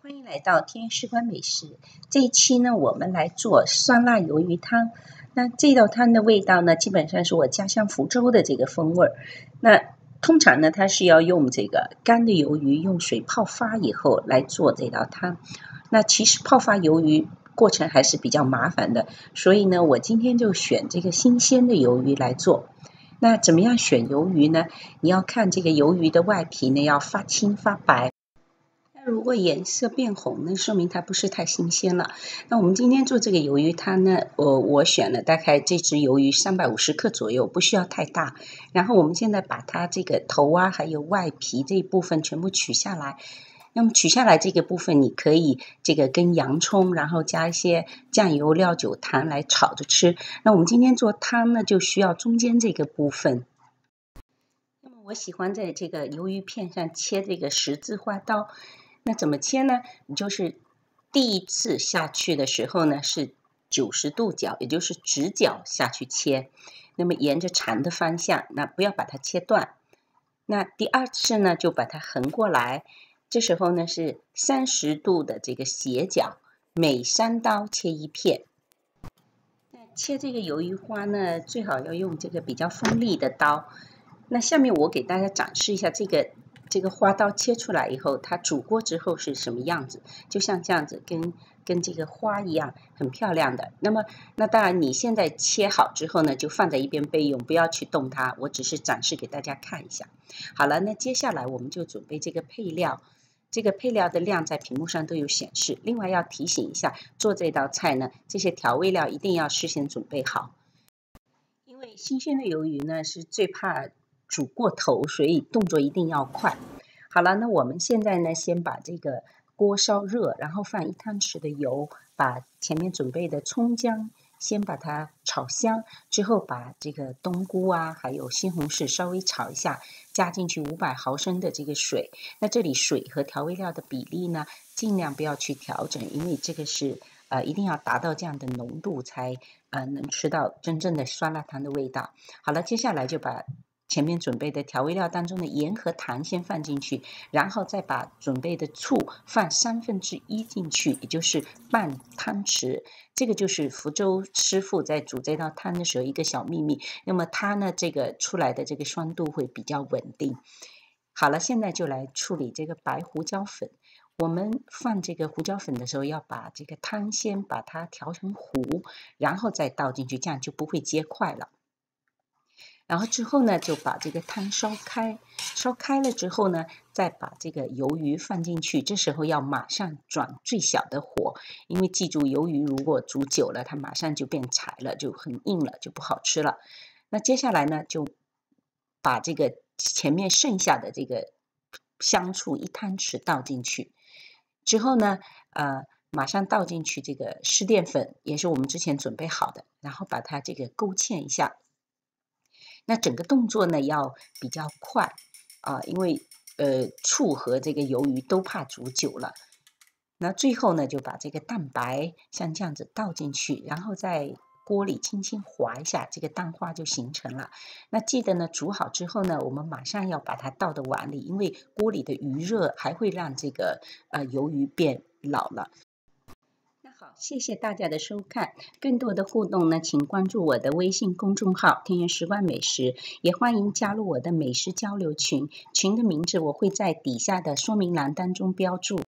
欢迎来到天师观美食。这一期呢，我们来做酸辣鱿鱼汤。那这道汤的味道呢，基本上是我家乡福州的这个风味儿。那通常呢，它是要用这个干的鱿鱼，用水泡发以后来做这道汤。那其实泡发鱿鱼过程还是比较麻烦的，所以呢，我今天就选这个新鲜的鱿鱼来做。那怎么样选鱿鱼呢？你要看这个鱿鱼的外皮呢，要发青发白。如果颜色变红那，说明它不是太新鲜了。那我们今天做这个鱿鱼汤呢，我我选了大概这只鱿鱼三百五十克左右，不需要太大。然后我们现在把它这个头啊，还有外皮这一部分全部取下来。那么取下来这个部分，你可以这个跟洋葱，然后加一些酱油、料酒、糖来炒着吃。那我们今天做汤呢，就需要中间这个部分。那么我喜欢在这个鱿鱼片上切这个十字花刀。那怎么切呢？你就是第一次下去的时候呢，是九十度角，也就是直角下去切。那么沿着长的方向，那不要把它切断。那第二次呢，就把它横过来。这时候呢，是三十度的这个斜角，每三刀切一片。那切这个鱿鱼花呢，最好要用这个比较锋利的刀。那下面我给大家展示一下这个。这个花刀切出来以后，它煮过之后是什么样子？就像这样子，跟跟这个花一样，很漂亮的。那么，那当然你现在切好之后呢，就放在一边备用，不要去动它。我只是展示给大家看一下。好了，那接下来我们就准备这个配料。这个配料的量在屏幕上都有显示。另外要提醒一下，做这道菜呢，这些调味料一定要事先准备好，因为新鲜的鱿鱼呢是最怕。煮过头，所以动作一定要快。好了，那我们现在呢，先把这个锅烧热，然后放一汤匙的油，把前面准备的葱姜先把它炒香，之后把这个冬菇啊，还有西红柿稍微炒一下，加进去五百毫升的这个水。那这里水和调味料的比例呢，尽量不要去调整，因为这个是呃一定要达到这样的浓度才呃能吃到真正的酸辣汤的味道。好了，接下来就把。前面准备的调味料当中的盐和糖先放进去，然后再把准备的醋放三分之一进去，也就是半汤匙。这个就是福州师傅在煮这道汤的时候一个小秘密。那么它呢，这个出来的这个酸度会比较稳定。好了，现在就来处理这个白胡椒粉。我们放这个胡椒粉的时候，要把这个汤先把它调成糊，然后再倒进去，这样就不会结块了。然后之后呢，就把这个汤烧开，烧开了之后呢，再把这个鱿鱼放进去。这时候要马上转最小的火，因为记住，鱿鱼如果煮久了，它马上就变柴了，就很硬了，就不好吃了。那接下来呢，就把这个前面剩下的这个香醋一汤匙倒进去，之后呢，呃，马上倒进去这个湿淀粉，也是我们之前准备好的，然后把它这个勾芡一下。那整个动作呢要比较快啊，因为呃醋和这个鱿鱼都怕煮久了。那最后呢就把这个蛋白像这样子倒进去，然后在锅里轻轻划一下，这个蛋花就形成了。那记得呢煮好之后呢，我们马上要把它倒到碗里，因为锅里的余热还会让这个呃鱿鱼变老了。谢谢大家的收看。更多的互动呢，请关注我的微信公众号“田园时光美食”，也欢迎加入我的美食交流群。群的名字我会在底下的说明栏当中标注。